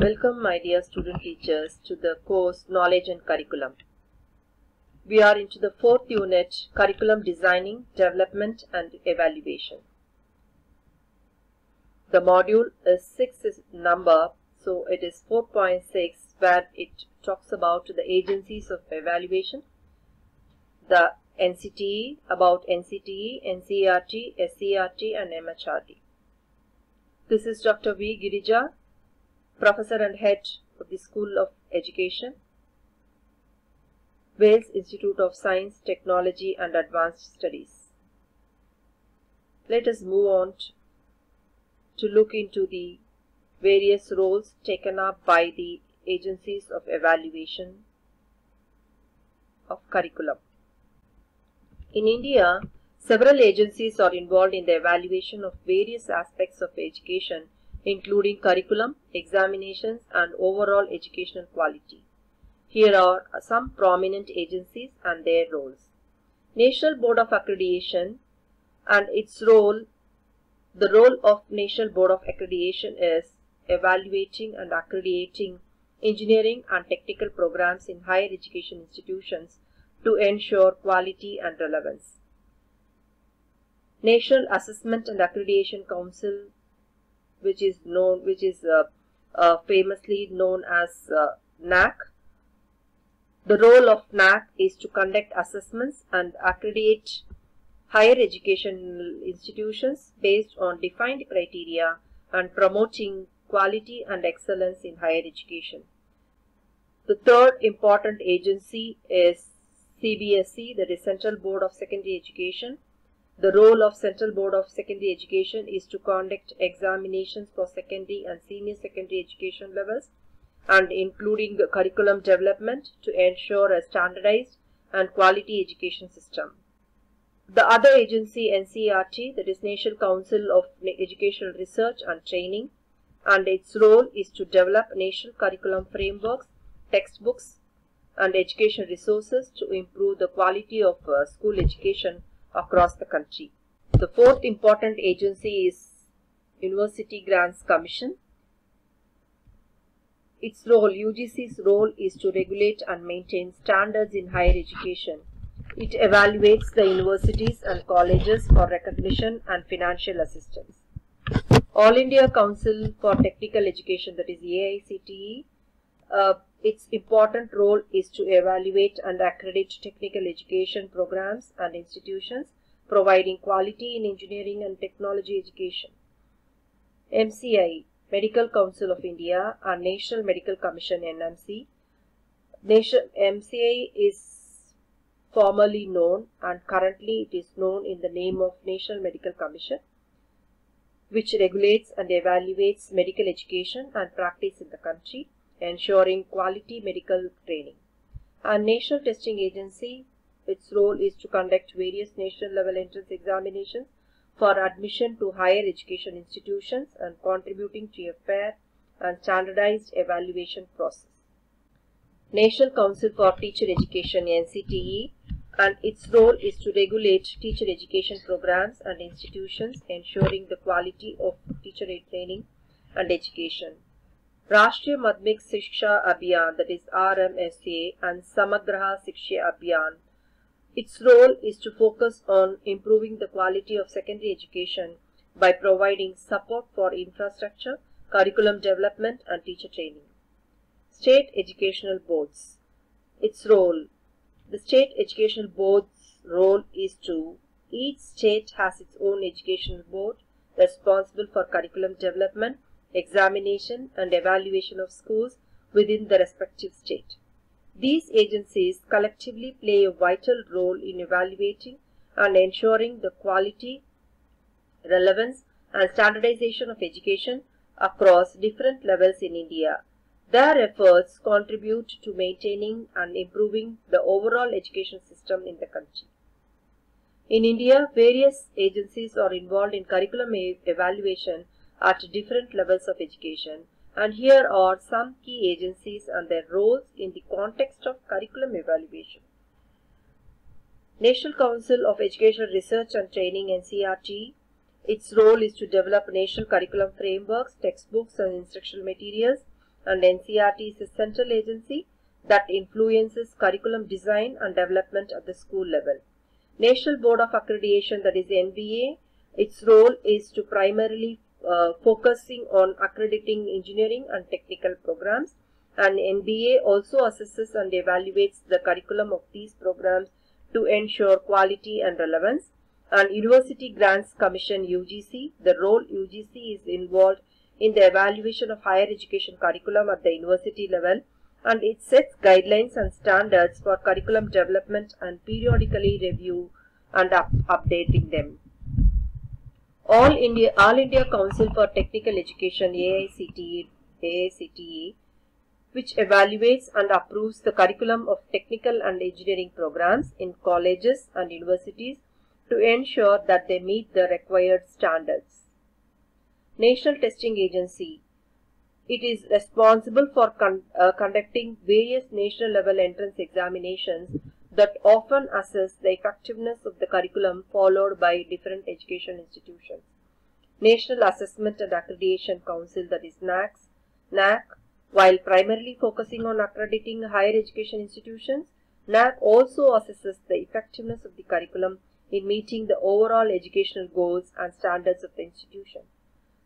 Welcome my dear student teachers to the course Knowledge and Curriculum. We are into the fourth unit Curriculum Designing, Development and Evaluation. The module is 6 is number so it is 4.6 where it talks about the agencies of evaluation, the NCTE, about NCTE, NCERT, SCERT and MHRD. This is Dr. V. Girija, Professor and Head of the School of Education, Vels Institute of Science, Technology and Advanced Studies. Let us move on to look into the various roles taken up by the agencies of evaluation of curriculum. In India, several agencies are involved in the evaluation of various aspects of education including curriculum, examinations and overall educational quality. Here are some prominent agencies and their roles. National Board of Accreditation and its role, the role of National Board of Accreditation is evaluating and accrediting engineering and technical programs in higher education institutions to ensure quality and relevance. National Assessment and Accreditation Council which is known which is uh, uh, famously known as uh, NAAC. The role of NAAC is to conduct assessments and accredit higher education institutions based on defined criteria and promoting quality and excellence in higher education. The third important agency is CBSE, that is Central Board of Secondary Education. The role of Central Board of Secondary Education is to conduct examinations for secondary and senior secondary education levels and including curriculum development to ensure a standardized and quality education system. The other agency NCERT, that is National Council of Educational Research and Training, and its role is to develop national curriculum frameworks, textbooks, and education resources to improve the quality of uh, school education across the country. The fourth important agency is University Grants Commission. Its role, UGC's role is to regulate and maintain standards in higher education. It evaluates the universities and colleges for recognition and financial assistance. All India Council for Technical Education, that is AICTE, uh, its important role is to evaluate and accredit technical education programs and institutions providing quality in engineering and technology education. MCI, Medical Council of India and National Medical Commission NMC. Nation, MCI is formerly known and currently it is known in the name of National Medical Commission which regulates and evaluates medical education and practice in the country ensuring quality medical training. Our national testing agency, its role is to conduct various national level entrance examinations for admission to higher education institutions and contributing to a fair and standardized evaluation process. National Council for Teacher Education NCTE and its role is to regulate teacher education programs and institutions ensuring the quality of teacher training and education. Rashtriya Madhyamik Shiksha Abhiyan that is RMSA and Samagra Shiksha Abhiyan. Its role is to focus on improving the quality of secondary education by providing support for infrastructure, curriculum development and teacher training. State Educational Boards. Its role. The State Educational Board's role is to each state has its own educational board responsible for curriculum development examination and evaluation of schools within the respective state. These agencies collectively play a vital role in evaluating and ensuring the quality, relevance and standardization of education across different levels in India. Their efforts contribute to maintaining and improving the overall education system in the country. In India, various agencies are involved in curriculum evaluation at different levels of education and here are some key agencies and their roles in the context of curriculum evaluation. National Council of Educational Research and Training NCERT, its role is to develop national curriculum frameworks, textbooks and instructional materials and NCERT is a central agency that influences curriculum design and development at the school level. National Board of Accreditation, that is NBA, its role is to primarily uh, focusing on accrediting engineering and technical programs. And NBA also assesses and evaluates the curriculum of these programs to ensure quality and relevance. And University Grants Commission UGC, the role UGC is involved in the evaluation of higher education curriculum at the university level. And it sets guidelines and standards for curriculum development and periodically review and up updating them. All India, All India Council for Technical Education AICTE, AICTE which evaluates and approves the curriculum of technical and engineering programs in colleges and universities to ensure that they meet the required standards. National Testing Agency it is responsible for con uh, conducting various national level entrance examinations that often assess the effectiveness of the curriculum followed by different education institutions. National Assessment and Accreditation Council that is NAACS, NAAC, while primarily focusing on accrediting higher education institutions, NAAC also assesses the effectiveness of the curriculum in meeting the overall educational goals and standards of the institution.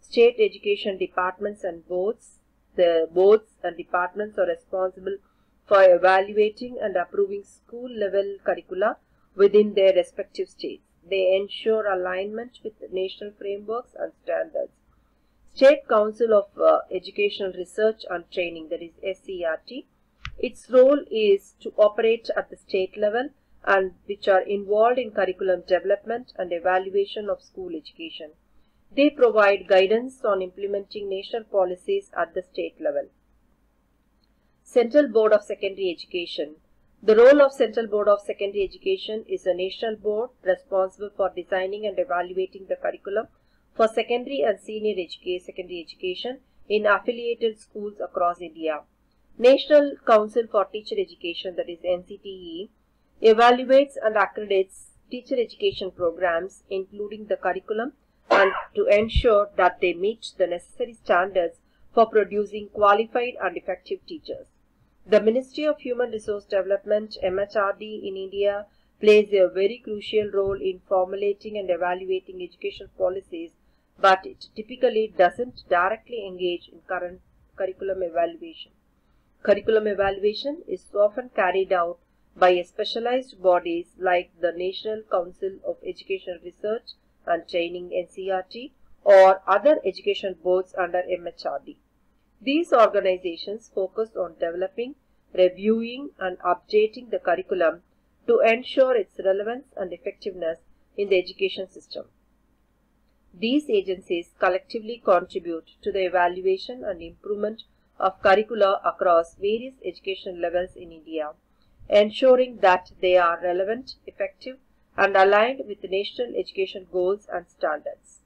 State education departments and boards, the boards and departments are responsible for evaluating and approving school level curricula within their respective states. They ensure alignment with national frameworks and standards. State Council of uh, Educational Research and Training, that is SCERT, its role is to operate at the state level and which are involved in curriculum development and evaluation of school education. They provide guidance on implementing national policies at the state level. Central Board of Secondary Education. The role of Central Board of Secondary Education is a national board responsible for designing and evaluating the curriculum for secondary and senior education, secondary education in affiliated schools across India. National Council for Teacher Education, that is NCTE, evaluates and accredits teacher education programs, including the curriculum, and to ensure that they meet the necessary standards for producing qualified and effective teachers. The Ministry of Human Resource Development, MHRD in India, plays a very crucial role in formulating and evaluating education policies, but it typically doesn't directly engage in current curriculum evaluation. Curriculum evaluation is often carried out by specialized bodies like the National Council of Educational Research and Training NCERT or other education boards under MHRD. These organizations focus on developing, reviewing and updating the curriculum to ensure its relevance and effectiveness in the education system. These agencies collectively contribute to the evaluation and improvement of curricula across various education levels in India, ensuring that they are relevant, effective and aligned with national education goals and standards.